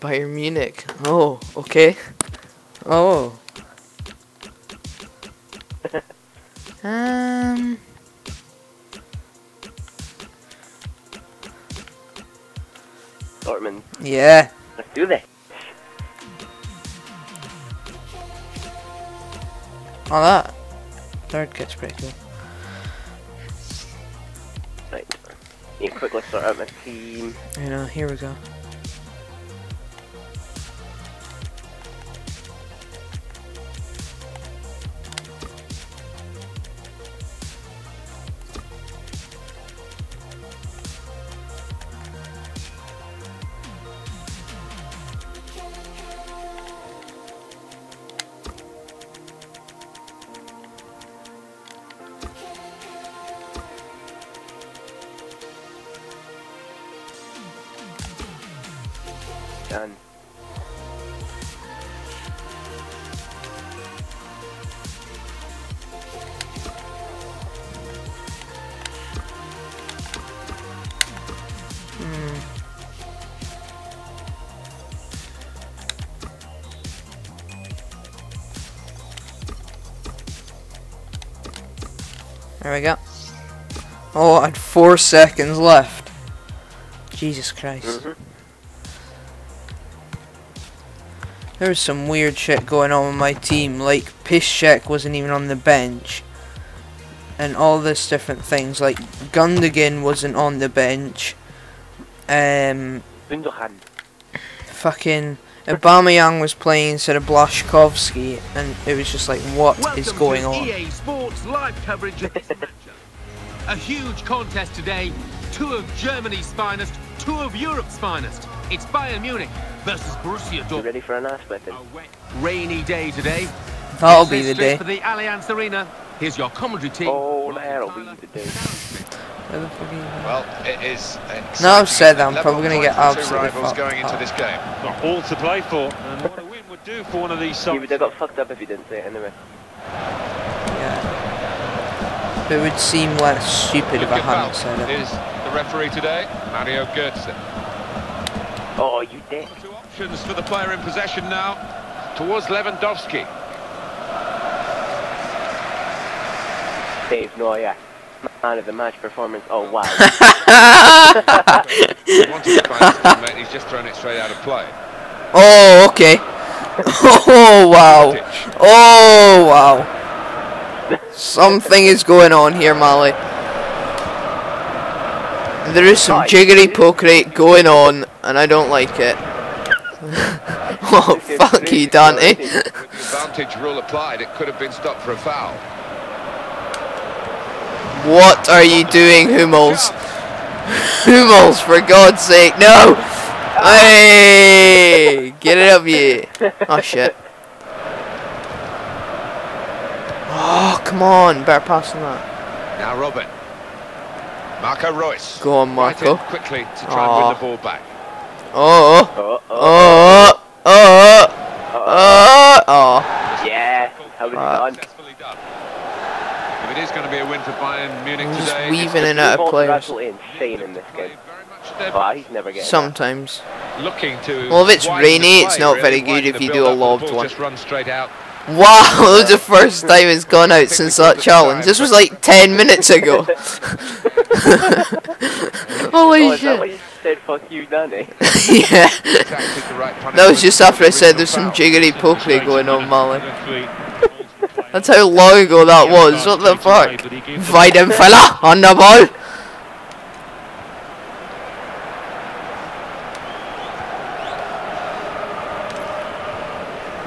Bayern Munich. Oh, okay. Oh. um. Dortmund. Yeah. Let's do this. Oh, that third kit's pretty cool. Right. Need to quickly sort out my team. You know, here we go. There we go. Oh, I had four seconds left. Jesus Christ. Mhm. There was some weird shit going on with my team, like Piszczek wasn't even on the bench. And all this different things, like Gundogan wasn't on the bench. Um, Gundogan. fucking Aubameyang was playing instead of Blaszczykowski, and it was just like, what is Welcome going to on? EA Sports live coverage of this matchup. A huge contest today. Two of Germany's finest, two of Europe's finest. It's Bayern Munich versus Borussia You Dortmund. ready for an ass whipping? A wet, rainy day today. That'll be is the straight day. For the Allianz Arena. Here's your commentary team. Oh, that'll be the day. Where the fuck are you? Well, it is. No, I've said that, I'm probably gonna get for the absolutely rivals fucked going into this game. Got all to play for, and what a win would do for one of these You sides. would have got fucked up if you didn't say it anyway. Yeah. It would seem less stupid if I hadn't Falk said it. is the referee today, Mario Götze. Oh, you dick. Two options for the player in possession now, towards Lewandowski. Dave, no, yeah. Man of the match performance. Oh, wow. He wanted to find his teammate, he's just thrown it straight out of play. Oh, okay. Oh, wow. Oh, wow. Something is going on here, Mali. There is some jiggery pokery going on, and I don't like it. oh, fuck you, Dante. With the advantage rule applied, it could have been stopped for a foul. What are you doing, Hummels? Hummels, for God's sake, no! Hey! Get it up, you! Oh, shit. Oh, come on, better pass than that. Now Robin. Marco Reus. Go on, Right Marco. quickly to try and Aw. win the oh. ball back. Oh, Oh, oh, oh, oh, oh, oh, oh. Yeah. How was it Fuck. done? Successfully done. If it is going to be a win for Bayern Munich I'm just today, weaving it's in and out of Both are players. absolutely insane in this game. Oh, he's never getting. Sometimes. looking to. Well, if it's widen the rainy, it's not really, very good if you do a build-up, lobbed one. Just run straight out. Wow, that's the first time it's gone out since that challenge. This was like 10 minutes ago. Holy Oh, is that what shit. you said? Fuck you, Danny. yeah. Exactly the right That was just after I said there's some foul. jiggery pokery going on, Mali. Referee. That's how long ago that was. What the fuck? Weidenfeller on the ball.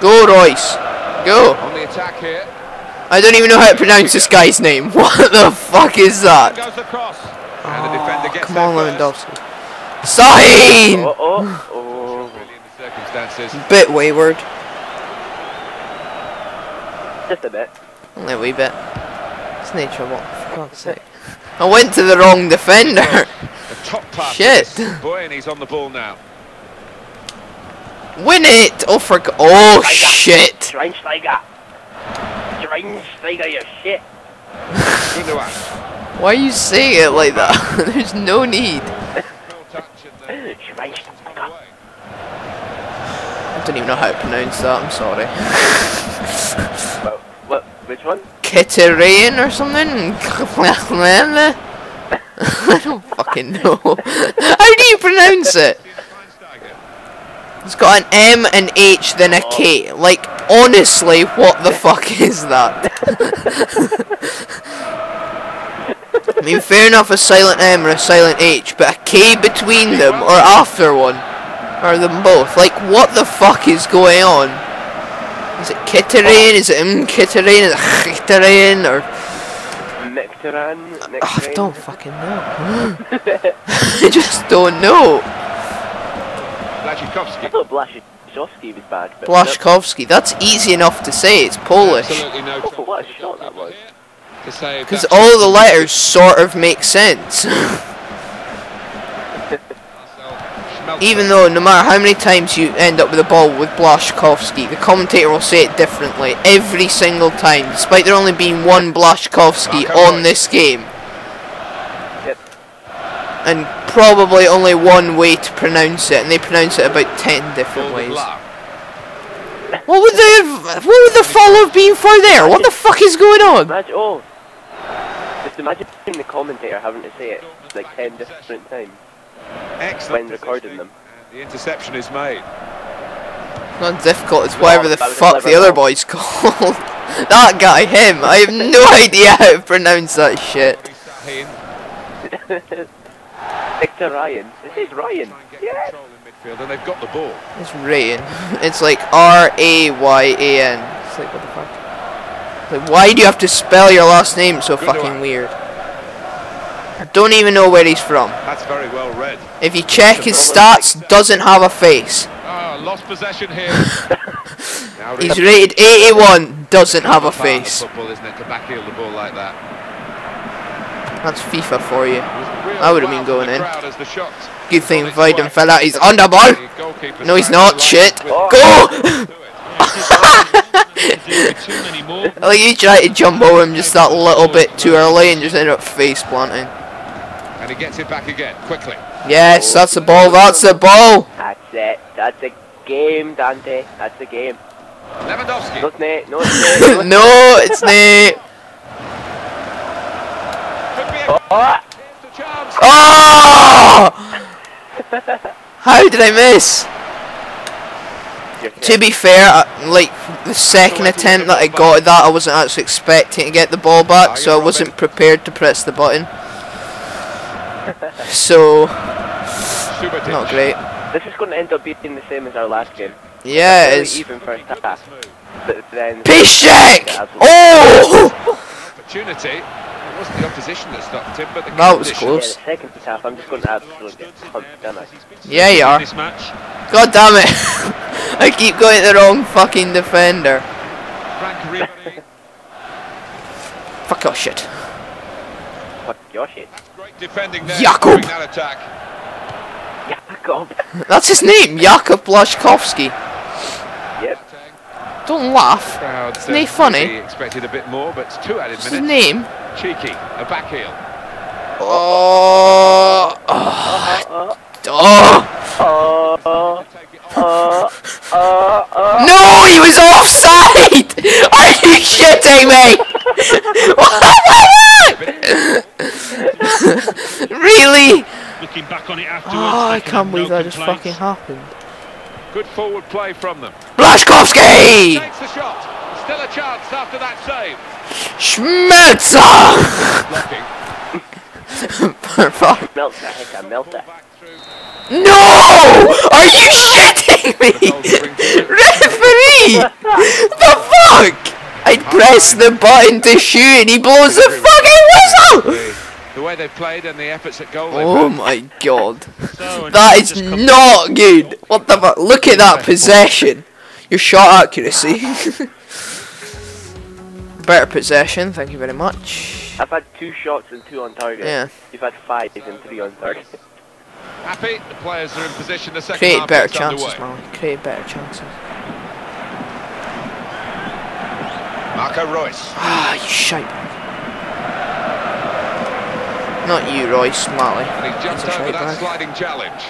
Go, Reus. Go. On the attack here. I don't even know how to pronounce this guy's name. What the fuck is that? Goes. And the Oh, gets come on, first. Lewandowski. Sign! Oh, oh, oh. Really in the circumstances. Bit wayward. Just a bit. Only a wee bit. It's no trouble. For God's sake. I went to the wrong defender. A top pass. Shit. Boy, and he's on the ball now. Win it! Oh, for go- Oh, shit! Schweinsteiger. Schweinsteiger, you shit. Why are you saying it like that? There's no need. Full touch and then Schweinsteiger. away. I don't even know how to pronounce that. I'm sorry. Which one? Kitterian or something? I don't fucking know. How do you pronounce it? It's got an M, an H, then a K. Like, honestly, what the fuck is that? I mean, fair enough, a silent M or a silent H, but a K between them or after one, or them both. Like, what the fuck is going on? Is it Kitterian? Is it mm, M Kitterian? Is it Kitterian? Or Nectaran? Oh, I Nectarine? don't fucking know. I just don't know. I Blachikowski. thought Blaszczykowski was bad, but Blaszkowski. That's easy enough to say. It's Polish. Absolutely no Oh, what a shot that was. Because all the letters sort of make sense. Even though no matter how many times you end up with the ball with Blaszkowski, the commentator will say it differently every single time, despite there only being one Blaszkowski on this game. Yep. And probably only one way to pronounce it, and they pronounce it about ten different ways. What would the what would the follow have been for there? What the fuck is going on? Imagine, oh! Just imagine the commentator having to say it like 10 different times. Excellent When recording them. The interception is made. It's not difficult, it's whatever the that was a fuck the other boy's called. that guy, him. I have no idea how to pronounce that shit. Sahin Victor Ryan. This is Ryan. try and get Yeah. control in midfield, and they've got the ball. It's Rayan. It's like R A Y A N. It's like what the fuck? Like why do you have to spell your last name so Good fucking one. weird? I don't even know where he's from. That's very well read. If you check his stats, doesn't have a face. Ah, lost possession here. He's rated 81, doesn't have a face. Football, isn't it, to backheel the ball like that? That's FIFA for you. It was a real I would've been going in. crowd as the shot Good thing got its Vidon fell out. He's on the ball. No, he's not. Shit. line Go! with- Too many more. like you tried to jump over him just that little bit too early and just end up face planting. And he gets it back again, quickly. Yes, that's a ball. That's a ball. That's it. That's a game, Dante. That's a game. Lewandowski. No, it's Nate. No, it's Nate. no, it's Nate. Could be a Oh! Here's the chance. Oh! How did I miss? To be fair, I, like the second attempt that I got at that, I wasn't actually expecting to get the ball back, so I wasn't prepared to press the button. So, Subotic. not great. This is going to end up being the same as our last game. Yeah, it Very even first half. But then... Piszczek! Oh! Opportunity. It wasn't the opposition that stopped him, but the That was conditions. Yeah, close. the second half, I'm just going to absolutely get pumped, am I? Yeah, you are. This match. God damn it! I keep going to the wrong fucking defender. Frank Fuck your shit. Fuck your shit. Great defending there. Jakob. during That attack. Jacob. That's his name, Jakub Blaszkowski. Yep. Don't laugh. Crowd, Isn't he funny? He expected a bit more, but it's two added What's his name? Cheeky. A back heel. Oh, oh, oh. Oh, Take it off. oh, oh, oh. No, he was offside! Are you shitting me? What? really? Looking back on it afterwards. Oh, I they can can't have believe no that just fucking happened. Good forward play from them. Blaszkowski! Takes the shot. Still a chance after that save. Schmelzer! Blocking. Fuck. Melter, heck, a melter. No! Are you shitting me? Referee! the fuck? I press the button to shoot and he blows the fucking whistle! The, the way they've played and the efforts at goal. they've Oh had. my god. So, and That now is just come- not good. What the fuck? Look at that possession. Your shot accuracy. Better possession, thank you very much. I've had two shots and two on target. Yeah. You've had five and three on target. Happy. The players are in position. The second Create half better chances, underway. man. Create better chances. Marco Reus. Ah, you shite. Not you, Reus, Mally. And he's jumped That's a over shite that bag. Sliding challenge.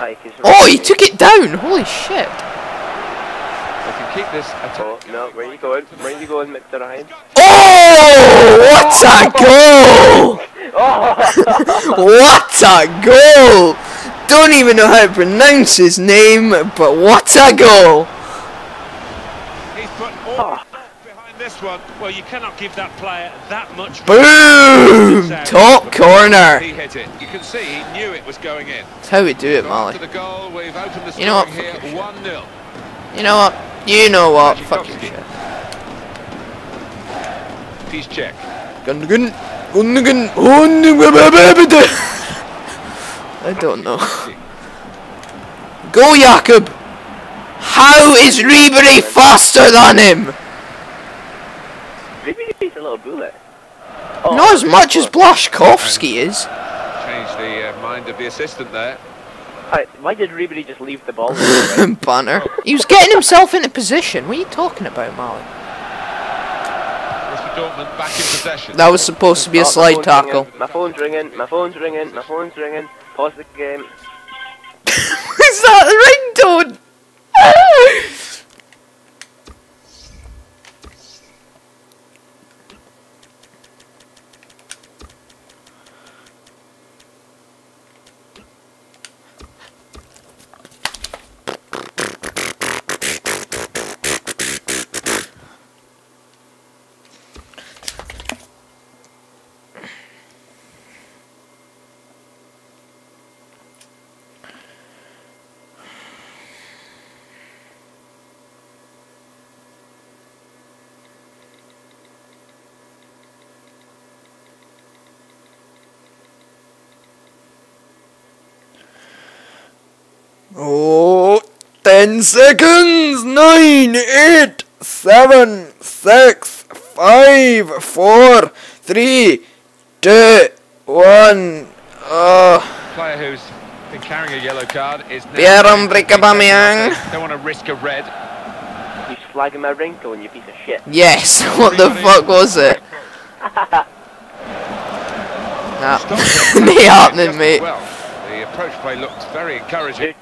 Aye, 'cause Oh, he took it down! Holy shit! They can keep this attack. Oh, no, where are you going? Where are you going, Mr. Ryan? Oh! What a goal! Oh. what a goal! Don't even know how to pronounce his name, but what a goal! He's put all behind this one. Well, you cannot give that player that much. Boom! Top corner! He hit it. You can see he knew it was going in. That's how we do it, Molly. goal, we've opened the You know what? scoring Fuck your here shit. 1-0. You know what? You know what? Fuck your shit. He's check. Gundogan, Gundogan, Gundogan. I don't know. Go, Jakob! How is Ribery faster than him? Maybe he's a little bullet. Oh, Not as much as Blaszkowski is. Changed the uh, mind of the assistant there. Hi, why did Ribery just leave the ball? Banner. He was getting himself into position. What are you talking about, Molly? Borussia Dortmund back in possession. That was supposed to be a Oh, slide phone's tackle. ringing, My phone's ringing. My phone's ringing. My phone's ringing. Pause the game. is that the ringtone? Oh, 10 seconds! 9, 8, 7, 6, 5, 4, 3, 2, 1. Oh, player who's been carrying a yellow card is now Pierre-Emerick Aubameyang. Don't want to risk a red. He's flagging my ringtone, you piece of shit. yes, what the fuck was it? Nah, Stopped it. me happening, Just mate. Approach play looked very encouraging.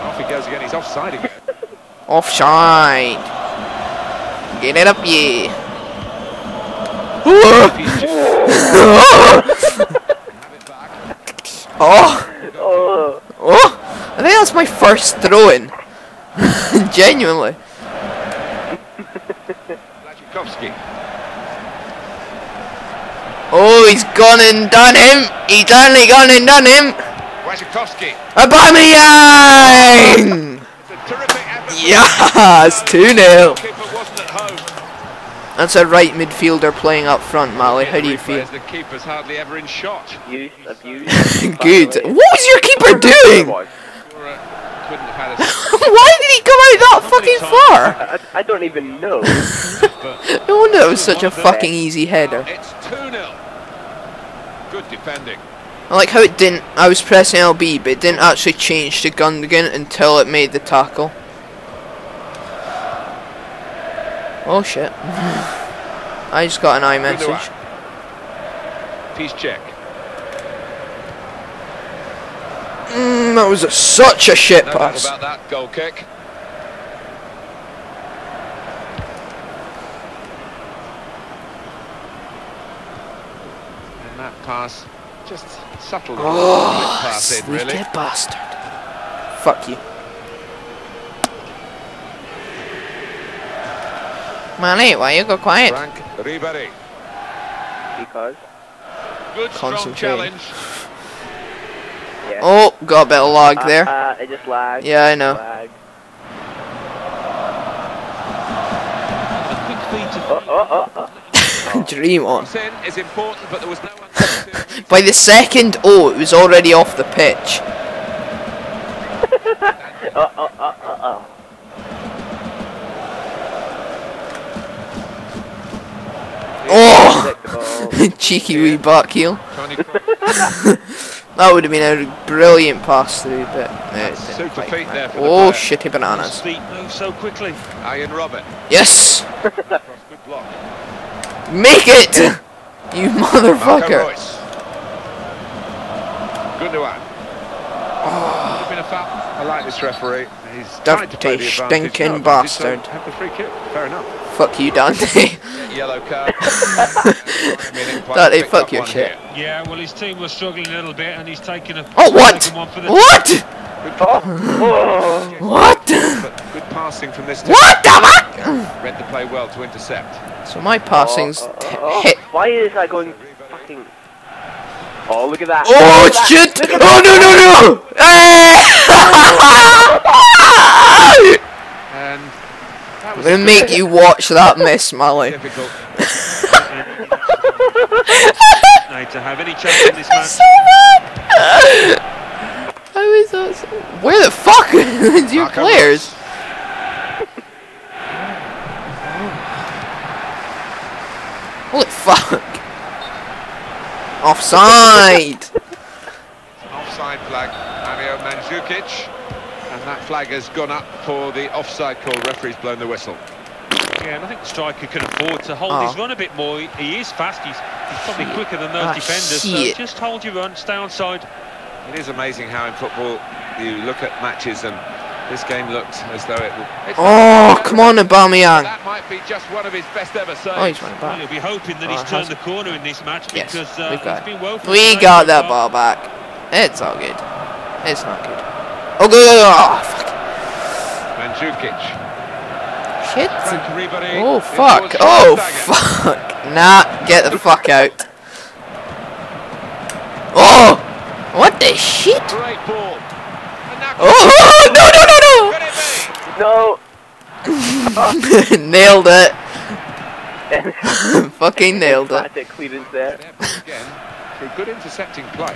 Off he goes again. He's offside again. Offside. Get it up, yeah. He's just have it back. oh, Oh, oh, I think that's my first throw-in. Genuinely. Oh, he's gone and done him. He's only gone and done him. Blachowski. Aubameyang! It's a terrific effort. Yes, 2-0. Keeper wasn't at home. That's a right midfielder playing up front, Mally. How do you feel? The keeper's hardly ever in shot. abuse, abuse. Good. What was your keeper doing? Sure, couldn't have had a Why did he come out that fucking far? I, I don't even know. No wonder it was such a fucking easy header. It's 2-0. Good defending. I like how it didn't. I was pressing LB, but it didn't actually change to Gundogan until it made the tackle. Oh shit. I just got an iMessage. Piszczek. Mm, that was a, such a shit No pass. about that goal kick. And that pass, just subtle little Oh, pass in, sneaky really. bastard. Fuck you. Manny, why you go quiet? Franck Ribery. because, Good strong challenge. yeah. Oh, got a bit of lag Uh, there. Uh, it just lagged. Yeah, I know. Lagged. A quick feed to Oh, oh, oh, oh. Dream on. Cross in is important, but there was no one. By the second oh, it was already off the pitch. Uh, uh, uh, oh, oh, oh, oh! Take the ball. Cheeky wee back heel. That would have been a brilliant pass through, but no, it didn't Super quite. feet there for Oh, the player. shitty bananas. feet move so quickly. Ian Robert. Yes! Cross, good block. Make it! You motherfucker. Reus. Gundogan. Oh. Been a foul. I like this referee. He's Dirty tried to play the advantage. stinking No, but he did so bastard. Have the free kick. Fair enough. Fuck you, Dante. Yellow card. Dante, fuck your shit. Yeah, well, his team was struggling a little bit, and he's taken a. Oh, what? taken one for What? Oh, What? But good passing from this team. What the fuck? Read the play well to intercept. So my passing's oh, oh, t- oh, oh, hit. Why is that going fucking... Oh, look at that. Oh Look at that. shit! Oh no no no! Hey! And that I'm gonna make you watch that miss, Molly. to have any chance in this match. so bad. How is that? So Where the fuck is your Marco players? Holy fuck! Offside! Offside flag, Mario Mandzukic. And that flag has gone up for the offside call. Referee's blown the whistle. Yeah, and I think the striker can afford to hold Oh. his run a bit more. He, he is fast. He's, he's probably quicker than those Ah, defenders. shit. So just hold your run, stay on side. It is amazing how in football you look at matches and this game looks as though it will. Oh, come on, Aubameyang. That might be just one of his best ever saves. Oh, he's running Well, back. you'll be hoping that Oh, he's turned he? the corner in this match Yes, because uh, we've got he's been well. We got that ball back. It's all good. It's not good. Oh, good. Oh, fuck. Mandzukic. Shit. Oh, fuck. was Oh, fuck. Nah, get the fuck out. Oh! What the shit? Great ball. And now Oh, no, no, Could it be? No. No, no! nailed it. Fucking nailed it. Emphatic clearance there. Yep, again, through good intercepting play.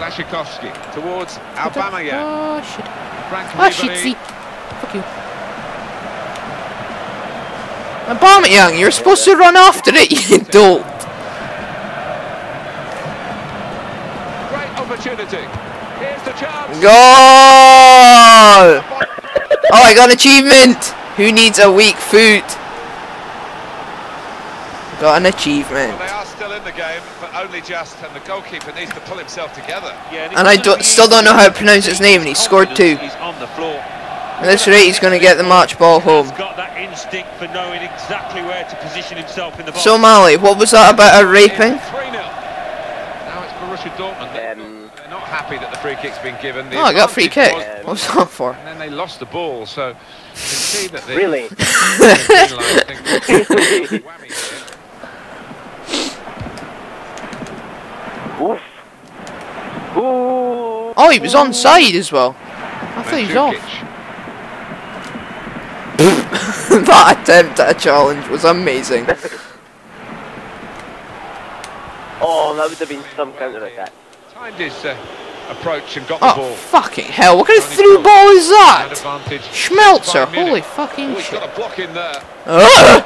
Lashikovsky towards Aubameyang. Oh, shit. Frank Ah, Ribery. shit, see. Fuck you. Aubameyang, you're supposed to run after it, you dolt. Great opportunity. Here's the chance. Goal! Oh, I got an achievement! Who needs a weak foot? Got an achievement. Well, they are still in the game, but only just, and the goalkeeper needs to pull himself together. Yeah, And I don't, still don't know how to pronounce his name, and he scored two. He's on the floor. At this rate, he's going to get the match ball home. He's got that instinct for knowing exactly where to position himself in the box. So, Mali, what was that about a raping? Now it's Borussia Dortmund. Um, They're not happy that the free kick's been given. The Oh, I got a free kick. was- What was that for? And then they lost the ball, so you can see that the really? green line think- whammy here. Oof. Ooh. Oh, he was on side as well. I thought he was off. That attempt at a challenge was amazing. Oh, that would have been some counter attack. Timed his uh, approach and got the Oh, ball. fucking hell. What kind of through ball is Had that? Schmelzer, holy Oh, fucking he's shit. got a block in there. Ugh!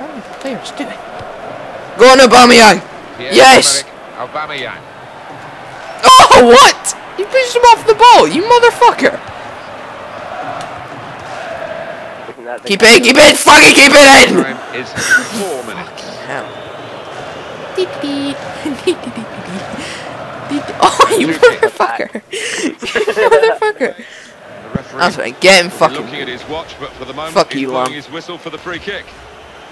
What are the players doing? Go on, Aubameyang! Pierre Yes! Emerick Aubameyang. Oh, what? You pushed him off the ball, you motherfucker! Isn't Keep it, keep it, fucking keep it in! Time is four minutes. Hell. Oh, you motherfucker! you motherfucker! The referee That's right, get him fucking. looking at his watch, but for the moment Fuck he's you, blowing Lahm. his whistle for the free kick.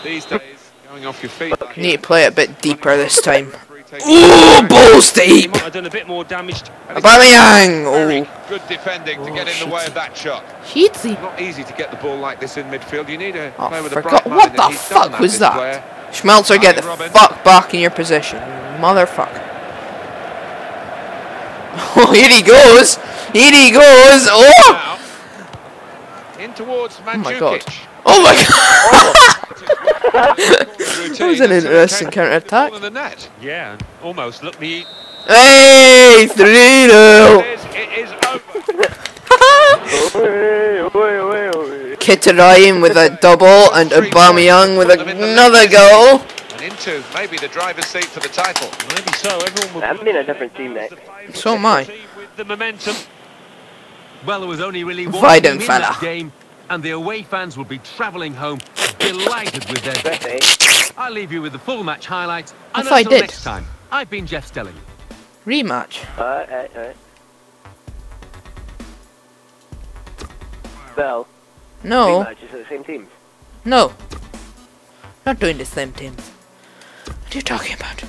These days, going off your feet. You need to play it a bit deeper this time. Referee takes- Ooh, balls He deep! might have done a bit more damage. And it's Aubameyang! Oh, Good defending to Oh, get in the oh, way of that shot. shitty. Not easy to get the ball like this in midfield. You need a Oh, player with a forgot- bright what the and he's done fuck was this that? player. Schmelzer, get the fuck back in your position, motherfucker. Oh, here he goes! Here he goes! Oh! In towards oh Mandzukic. my God. Oh my god! Routine, That was an interesting counter-attack. ball the net. Yeah, almost look me. Hey! 3 0! It is, it is over. Oi, oi, oi, oi. Mkhitaryan with a double and Aubameyang with another goal. And into maybe the driver's seat for the title. Maybe so. Everyone will. I'm in a different team next. So am I. With the momentum. Well, there was only really one Weidenfeller. team in that game, and the away fans will be travelling home delighted with their Referee. I'll leave you with the full match highlights. And If I until did. next time, I've been Jeff Stelling. Rematch. Alright, alright, alright. Well, three No, matches at the same team. no. Not doing the same teams. What are you talking about?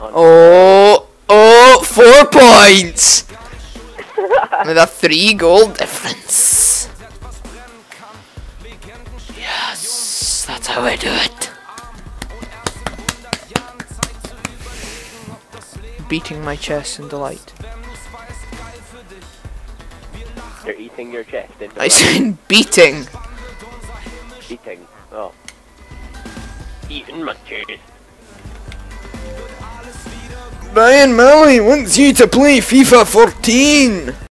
Oh, oh, four points! With a three goal difference. Yes, that's how I do it. Beating my chest in delight. You're eating your chest in I said beating. eating. Oh. Eating my chest. Brian Malley wants you to play FIFA 14.